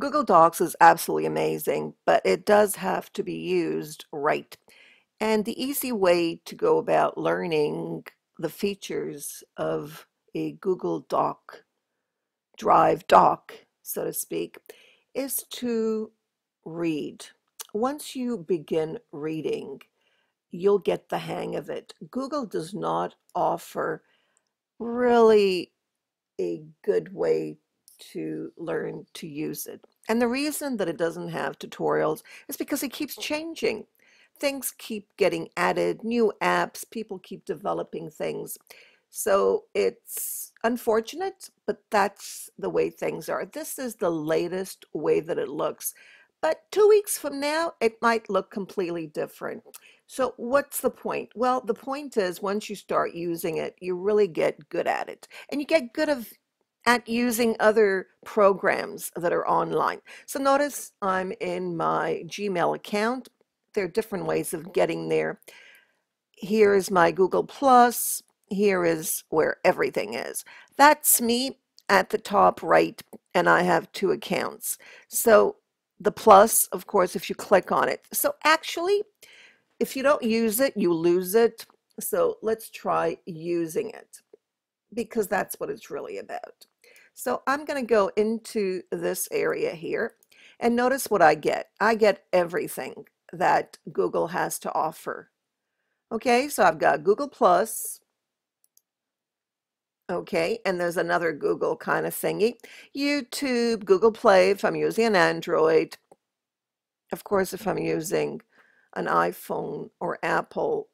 Google Docs is absolutely amazing, but it does have to be used right. And the easy way to go about learning the features of a Google Doc, Drive doc, so to speak, is to read. Once you begin reading, you'll get the hang of it. Google does not offer really a good way to learn to use it. And the reason that it doesn't have tutorials is because it keeps mm. changing. Things keep getting added, new apps, people keep developing things. So it's unfortunate, but that's the way things are. This is the latest way that it looks. But two weeks from now, it might look completely different. So what's the point? Well, the point is once you start using it, you really get good at it. And you get good of at using other programs that are online. So notice I'm in my Gmail account. There are different ways of getting there. Here is my Google Plus. Here is where everything is. That's me at the top right, and I have two accounts. So the plus, of course, if you click on it. So actually, if you don't use it, you lose it. So let's try using it because that's what it's really about. So I'm going to go into this area here and notice what I get. I get everything that Google has to offer. Okay, so I've got Google Plus. Okay, and there's another Google kind of thingy. YouTube, Google Play if I'm using an Android. Of course, if I'm using an iPhone or Apple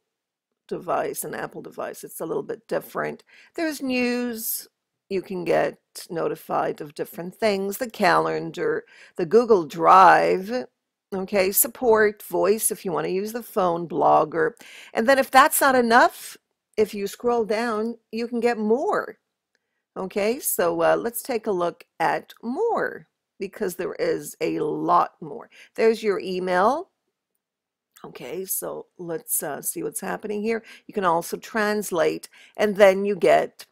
device, an Apple device, it's a little bit different. There's news, you can get notified of different things, the calendar, the Google Drive, okay, support, voice if you want to use the phone, blogger. And then if that's not enough, if you scroll down, you can get more. Okay, so uh, let's take a look at more because there is a lot more. There's your email. Okay, so let's uh, see what's happening here. You can also translate, and then you get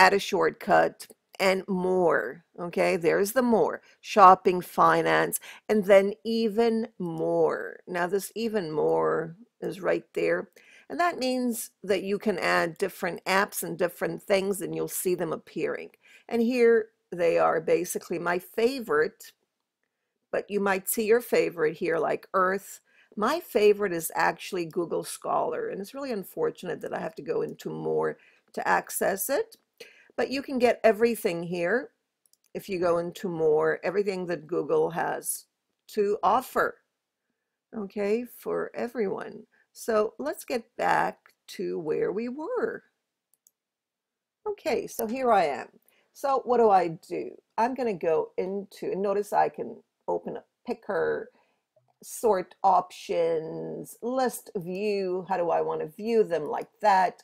add a shortcut, and more. Okay, there's the more shopping, finance, and then even more. Now, this even more is right there. And that means that you can add different apps and different things, and you'll see them appearing. And here they are basically my favorite, but you might see your favorite here, like Earth. My favorite is actually Google Scholar, and it's really unfortunate that I have to go into more to access it. But you can get everything here if you go into more, everything that Google has to offer, okay, for everyone. So let's get back to where we were. Okay, so here I am. So what do I do? I'm going to go into, and notice I can open a picker, sort options, list view. How do I want to view them like that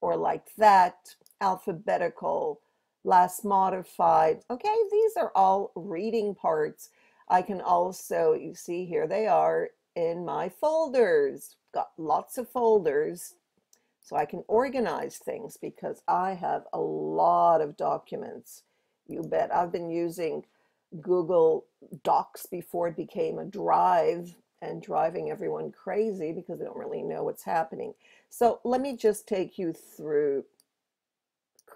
or like that? Alphabetical, last modified. Okay, these are all reading parts. I can also, you see here they are in my folders. Got lots of folders so I can organize things because I have a lot of documents. You bet. I've been using Google Docs before it became a drive and driving everyone crazy because they don't really know what's happening. So let me just take you through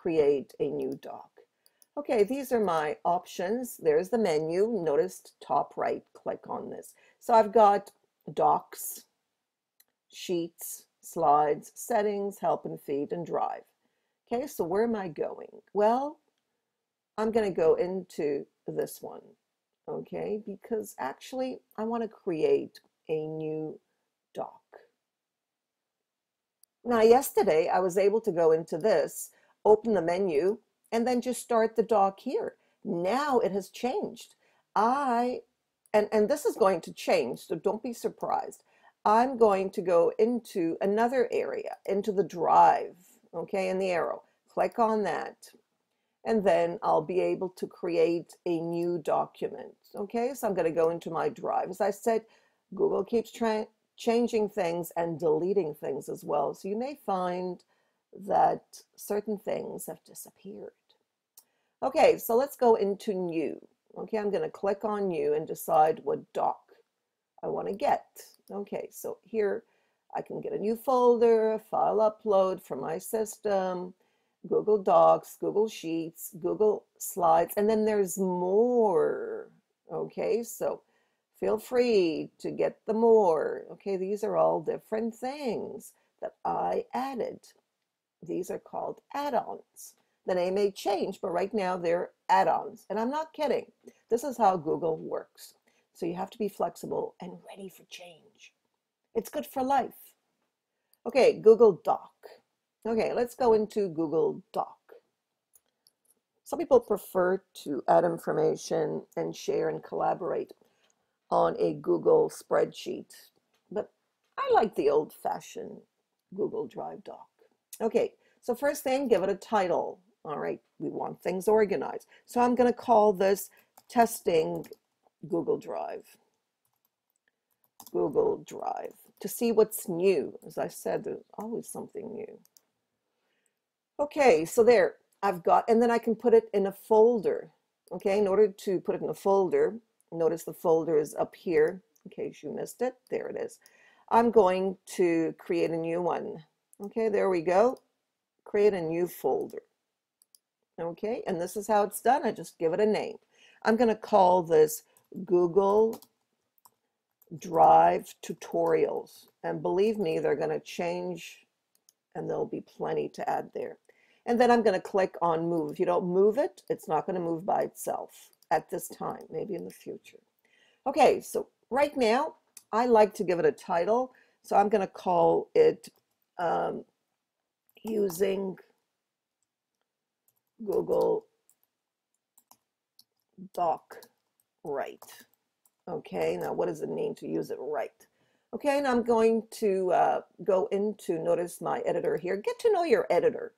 create a new doc. Okay, these are my options. There's the menu. Notice top right, click on this. So I've got docs, sheets, slides, settings, help and feed, and drive. Okay, so where am I going? Well, I'm going to go into this one, okay, because actually I want to create a new doc. Now, yesterday I was able to go into this open the menu, and then just start the doc here. Now it has changed. I, and, and this is going to change, so don't be surprised. I'm going to go into another area, into the drive, okay, in the arrow. Click on that. And then I'll be able to create a new document. Okay, so I'm going to go into my drive. As I said, Google keeps changing things and deleting things as well. So you may find that certain things have disappeared. Okay, so let's go into new. Okay, I'm going to click on new and decide what doc I want to get. Okay, so here I can get a new folder, file upload from my system, Google Docs, Google Sheets, Google Slides, and then there's more. Okay, so feel free to get the more. Okay, these are all different things that I added. These are called add-ons. The name may change, but right now they're add-ons. And I'm not kidding. This is how Google works. So you have to be flexible and ready for change. It's good for life. Okay, Google Doc. Okay, let's go into Google Doc. Some people prefer to add information and share and collaborate on a Google spreadsheet, but I like the old fashioned Google Drive doc. Okay, so first thing, give it a title. All right, we want things organized. So I'm going to call this testing Google Drive. Google Drive to see what's new. As I said, there's always something new. Okay, so there I've got, and then I can put it in a folder. Okay, in order to put it in a folder, notice the folder is up here in case you missed it. There it is. I'm going to create a new one. Okay, there we go. Create a new folder. Okay, and this is how it's done. I just give it a name. I'm going to call this Google Drive Tutorials. And believe me, they're going to change and there'll be plenty to add there. And then I'm going to click on move. If you don't move it, it's not going to move by itself at this time, maybe in the future. Okay, so right now, I like to give it a title. So I'm going to call it um, using Google Doc right. Okay, now what does it mean to use it right? Okay, and I'm going to uh, go into, notice my editor here. Get to know your editor.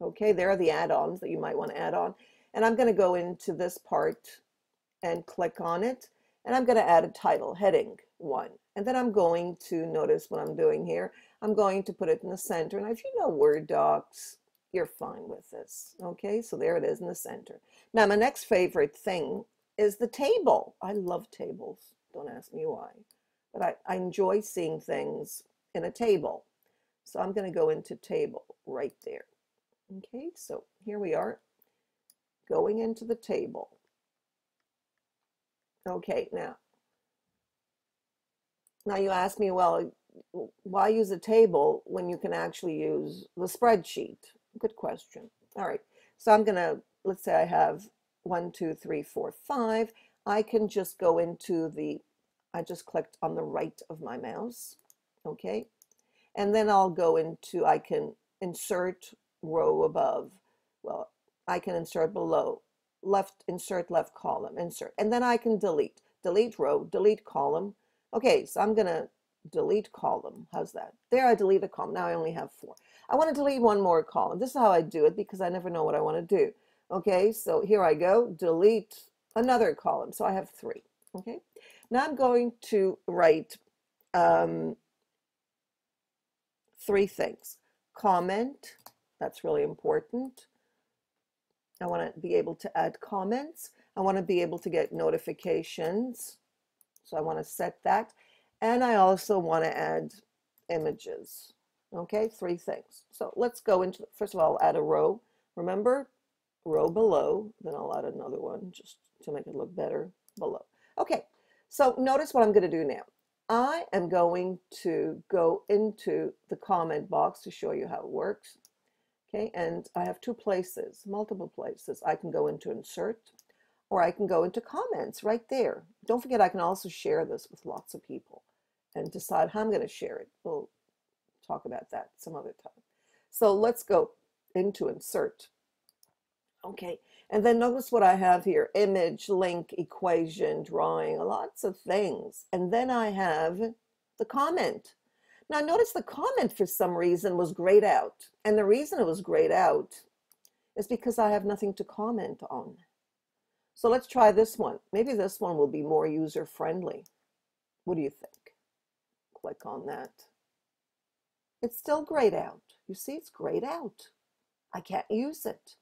Okay, there are the add-ons that you might want to add on. And I'm going to go into this part and click on it. And I'm going to add a title, heading one. And then I'm going to notice what I'm doing here. I'm going to put it in the center. Now, if you know Word docs, you're fine with this. Okay, so there it is in the center. Now, my next favorite thing is the table. I love tables. Don't ask me why. But I, I enjoy seeing things in a table. So I'm going to go into table right there. Okay, so here we are going into the table. Okay, now, now you ask me, well, why use a table when you can actually use the spreadsheet? Good question. All right, so I'm gonna, let's say I have one, two, three, four, five. I can just go into the, I just clicked on the right of my mouse, okay? And then I'll go into, I can insert row above. Well, I can insert below, left, insert left column, insert, and then I can delete, delete row, delete column. Okay, so I'm gonna delete column. How's that? There, I delete a column. Now I only have four. I want to delete one more column. This is how I do it because I never know what I want to do. Okay, so here I go, delete another column. So I have three. Okay, now I'm going to write um, three things. Comment, that's really important. I want to be able to add comments. I want to be able to get notifications. So I want to set that. And I also want to add images. Okay, three things. So let's go into, first of all, add a row. Remember, row below, then I'll add another one just to make it look better below. Okay, so notice what I'm going to do now. I am going to go into the comment box to show you how it works. Okay, and I have two places, multiple places. I can go into insert or I can go into comments right there. Don't forget I can also share this with lots of people and decide how I'm going to share it. We'll talk about that some other time. So let's go into insert. Okay, and then notice what I have here, image, link, equation, drawing, lots of things. And then I have the comment. Now notice the comment for some reason was grayed out. And the reason it was grayed out is because I have nothing to comment on. So let's try this one. Maybe this one will be more user friendly. What do you think? Click on that. It's still grayed out. You see, it's grayed out. I can't use it.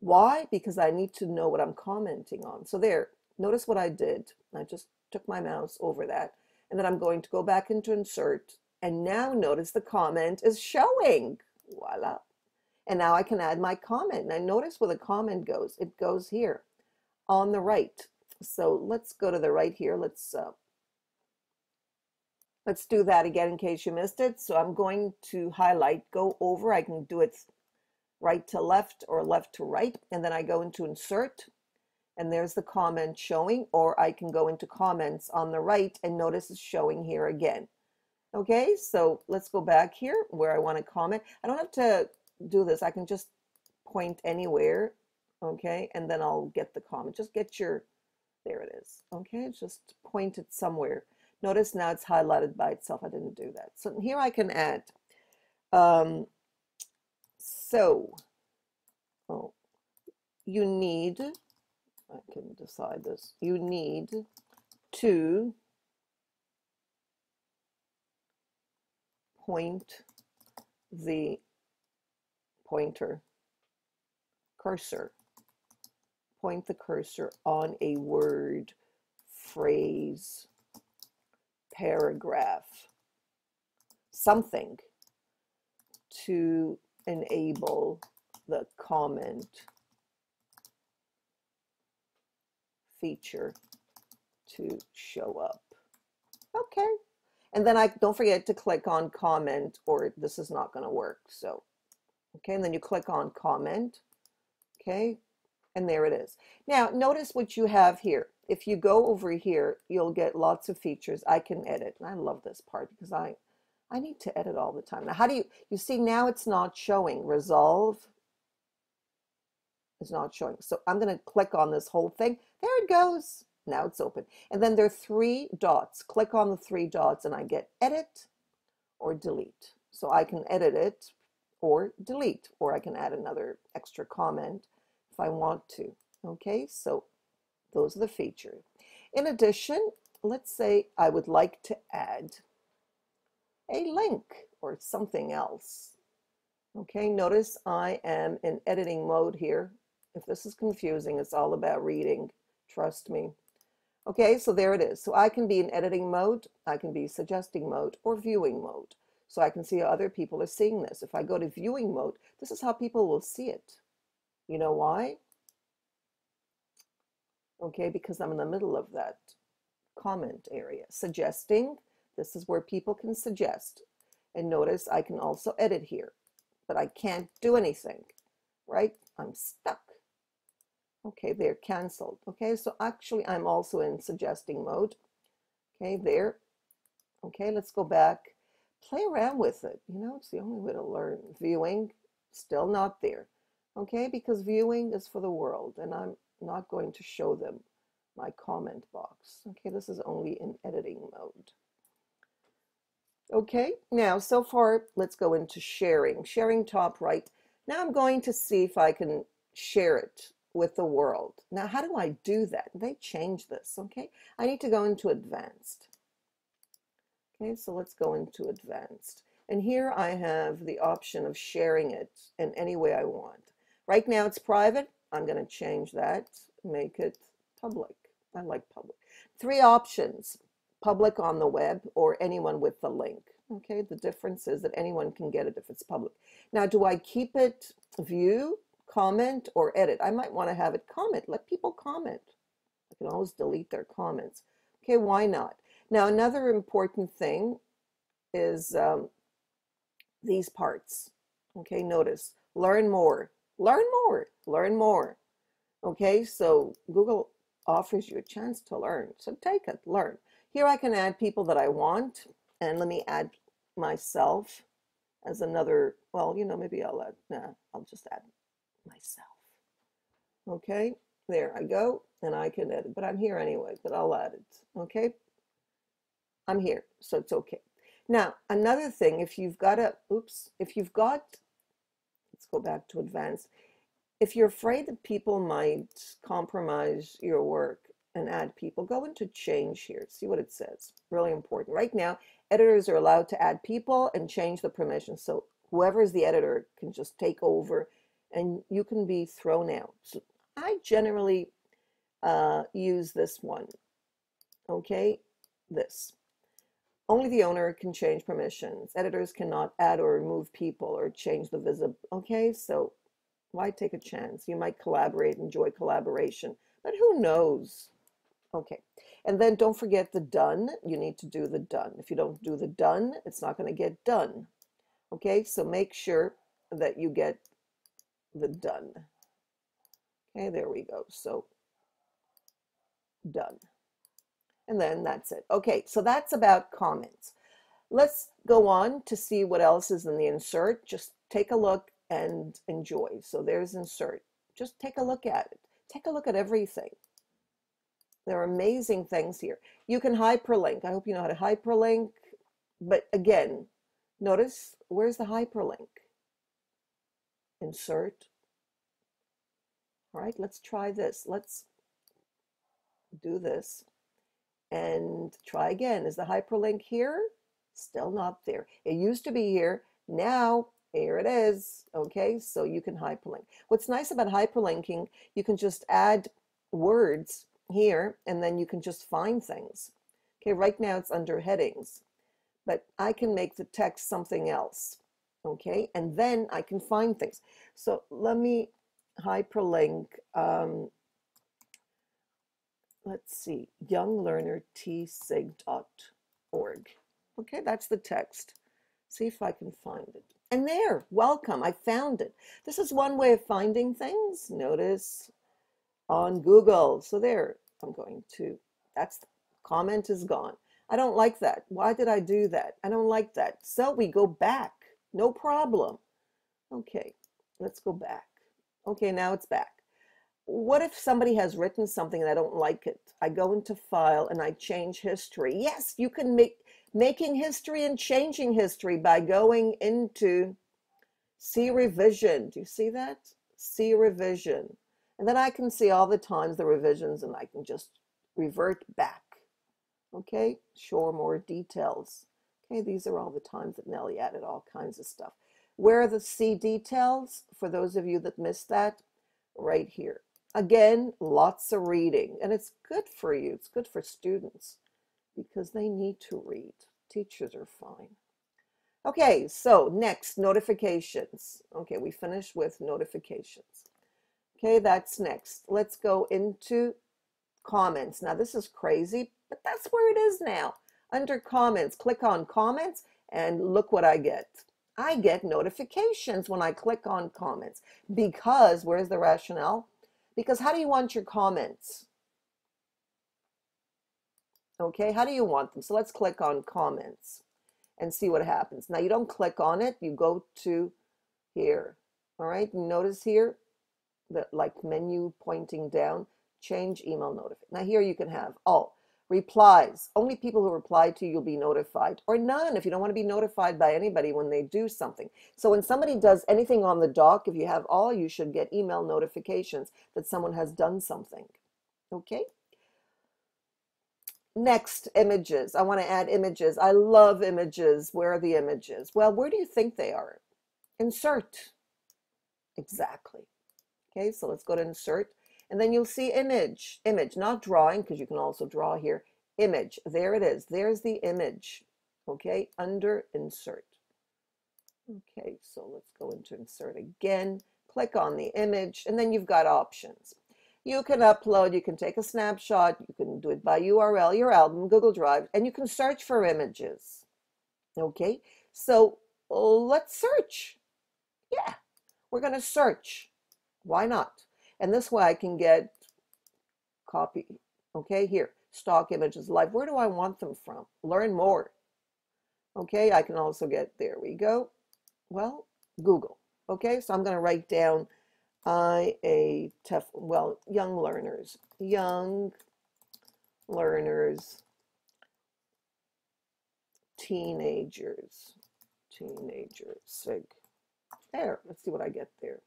Why? Because I need to know what I'm commenting on. So there, notice what I did. I just took my mouse over that. And then I'm going to go back into insert. And now notice the comment is showing. Voila. And now I can add my comment. And I notice where the comment goes. It goes here on the right. So let's go to the right here. Let's uh, let's do that again in case you missed it. So I'm going to highlight, go over. I can do it right to left or left to right. And then I go into insert and there's the comment showing, or I can go into comments on the right and notice it's showing here again. Okay, so let's go back here where I want to comment. I don't have to do this. I can just point anywhere, okay, and then I'll get the comment. Just get your, there it is, okay, just point it somewhere. Notice now it's highlighted by itself. I didn't do that. So here I can add. Um, so, oh, you need, I can decide this, you need to point the pointer cursor. Point the cursor on a word, phrase, paragraph, something to enable the comment feature to show up. Okay. And then I don't forget to click on comment or this is not going to work. So, okay. And then you click on comment. Okay. And there it is. Now, notice what you have here. If you go over here, you'll get lots of features. I can edit. I love this part because I I need to edit all the time. Now, how do you, you see now it's not showing. Resolve is not showing. So I'm going to click on this whole thing. There it goes. Now it's open. And then there are three dots. Click on the three dots and I get edit or delete. So I can edit it or delete, or I can add another extra comment if I want to. Okay, so those are the features. In addition, let's say I would like to add a link or something else. Okay, notice I am in editing mode here. If this is confusing, it's all about reading. Trust me. Okay, so there it is. So I can be in editing mode, I can be suggesting mode, or viewing mode. So I can see how other people are seeing this. If I go to viewing mode, this is how people will see it. You know why? Okay, because I'm in the middle of that comment area. Suggesting, this is where people can suggest. And notice I can also edit here, but I can't do anything, right? I'm stuck. Okay, they're canceled. Okay, so actually I'm also in suggesting mode. Okay, there. Okay, let's go back. Play around with it. You know, it's the only way to learn. Viewing, still not there. Okay, because viewing is for the world and I'm not going to show them my comment box. Okay, this is only in editing mode. Okay, now so far let's go into sharing. Sharing top right. Now I'm going to see if I can share it with the world. Now how do I do that? They change this, okay? I need to go into advanced. Okay, so let's go into advanced. And here I have the option of sharing it in any way I want. Right now it's private. I'm going to change that, make it public. I like public. Three options public on the web or anyone with the link. Okay, the difference is that anyone can get it if it's public. Now, do I keep it view, comment, or edit? I might want to have it comment. Let people comment. I can always delete their comments. Okay, why not? Now, another important thing is um, these parts. Okay, notice learn more, learn more, learn more. Okay, so Google offers you a chance to learn. So take it, learn. Here I can add people that I want, and let me add myself as another, well, you know, maybe I'll add, nah, I'll just add myself. Okay, there I go, and I can edit, but I'm here anyway, but I'll add it, okay? I'm here, so it's okay. Now, another thing, if you've got a, oops, if you've got, let's go back to advanced, if you're afraid that people might compromise your work, and add people, go into change here. See what it says. Really important. Right now, editors are allowed to add people and change the permissions. So whoever is the editor can just take over and you can be thrown out. So I generally uh, use this one. Okay, this. Only the owner can change permissions. Editors cannot add or remove people or change the visible. Okay, so why take a chance? You might collaborate, enjoy collaboration, but who knows? Okay, and then don't forget the done. You need to do the done. If you don't do the done, it's not going to get done. Okay, so make sure that you get the done. Okay, there we go. So done. And then that's it. Okay, so that's about comments. Let's go on to see what else is in the insert. Just take a look and enjoy. So there's insert. Just take a look at it. Take a look at everything. There are amazing things here. You can hyperlink. I hope you know how to hyperlink. But again, notice where's the hyperlink? Insert. All right, let's try this. Let's do this and try again. Is the hyperlink here? Still not there. It used to be here. Now, here it is. Okay, so you can hyperlink. What's nice about hyperlinking, you can just add words here and then you can just find things. Okay, right now it's under headings, but I can make the text something else. Okay, and then I can find things. So let me hyperlink um, let's see, younglearnertsig.org. Okay, that's the text. See if I can find it. And there, welcome, I found it. This is one way of finding things. Notice on Google. So there, I'm going to, that's, comment is gone. I don't like that. Why did I do that? I don't like that. So we go back, no problem. Okay, let's go back. Okay, now it's back what if somebody has written something and I don't like it? I go into file and I change history. Yes, you can make making history and changing history by going into see revision. Do you see that? See revision. And then I can see all the times the revisions and I can just revert back. Okay, show more details. Okay, these are all the times that Nellie added all kinds of stuff. Where are the see details? For those of you that missed that, right here. Again, lots of reading, and it's good for you. It's good for students because they need to read. Teachers are fine. Okay, so next, notifications. Okay, we finished with notifications. Okay, that's next. Let's go into comments. Now, this is crazy, but that's where it is now. Under comments, click on comments, and look what I get. I get notifications when I click on comments because, where's the rationale? Because how do you want your comments? Okay, how do you want them? So let's click on comments and see what happens. Now you don't click on it, you go to here. All right, notice here that like menu pointing down, change email notification. Now here you can have all replies. Only people who reply to you will be notified, or none if you don't want to be notified by anybody when they do something. So when somebody does anything on the doc, if you have all, you should get email notifications that someone has done something. Okay? Next, images. I want to add images. I love images. Where are the images? Well, where do you think they are? Insert. Exactly. Okay, so let's go to insert. And then you'll see image, image, not drawing, because you can also draw here. Image, there it is. There's the image, okay, under insert. Okay, so let's go into insert again. Click on the image, and then you've got options. You can upload, you can take a snapshot, you can do it by URL, your album, Google Drive, and you can search for images. Okay, so let's search. Yeah, we're going to search. Why not? And this way I can get copy. Okay, here, stock images live. Where do I want them from? Learn more. Okay, I can also get, there we go. Well, Google. Okay, so I'm going to write down I a TEF, well, young learners, young learners, teenagers, teenagers, SIG. There, let's see what I get there.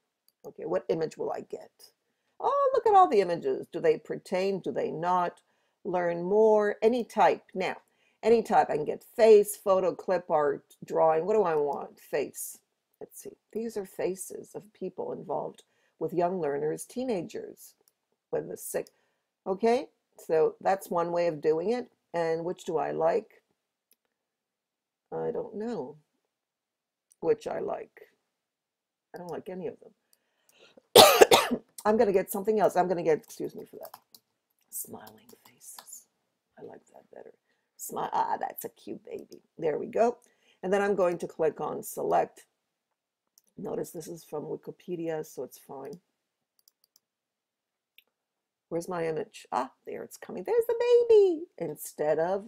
Okay, what image will I get? Oh, look at all the images. Do they pertain? Do they not? Learn more. Any type. Now, any type. I can get face, photo, clip art, drawing. What do I want? Face. let's see, these are faces of people involved with young learners, teenagers with the sick. Okay, so that's one way of doing it. And which do I like? I don't know which I like. I don't like any of them. I'm going to get something else. I'm going to get, excuse me for that, smiling faces. I like that better. Smile. Ah, that's a cute baby. There we go. And then I'm going to click on select. Notice this is from Wikipedia, so it's fine. Where's my image? Ah, there it's coming. There's the baby instead of.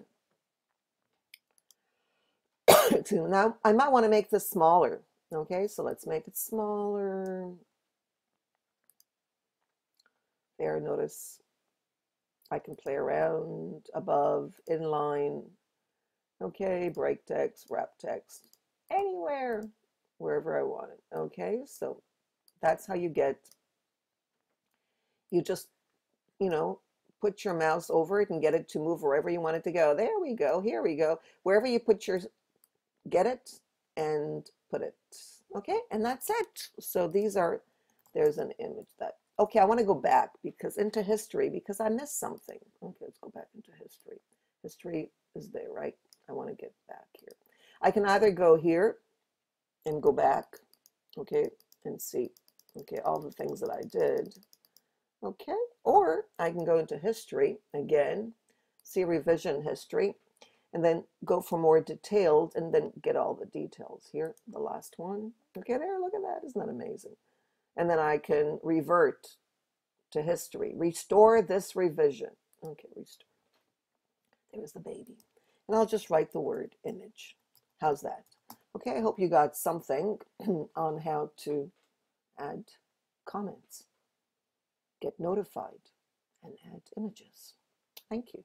Now, I might want to make this smaller. Okay, so let's make it smaller. There, notice I can play around above, inline. Okay, break text, wrap text, anywhere, wherever I want it. Okay, so that's how you get, you just you know, put your mouse over it and get it to move wherever you want it to go. There we go. Here we go. Wherever you put your, get it and put it. Okay, and that's it. So these are, there's an image that, okay, I want to go back because into history because I missed something. Okay, let's go back into history. History is there, right? I want to get back here. I can either go here and go back, okay, and see, okay, all the things that I did. Okay, or I can go into history again, see revision history, and then go for more detailed and then get all the details. Here, the last one. Okay, there, look at that. Isn't that amazing? And then I can revert to history, restore this revision. Okay, restore. There was the baby. And I'll just write the word image. How's that? Okay, I hope you got something on how to add comments get notified and add images. Thank you.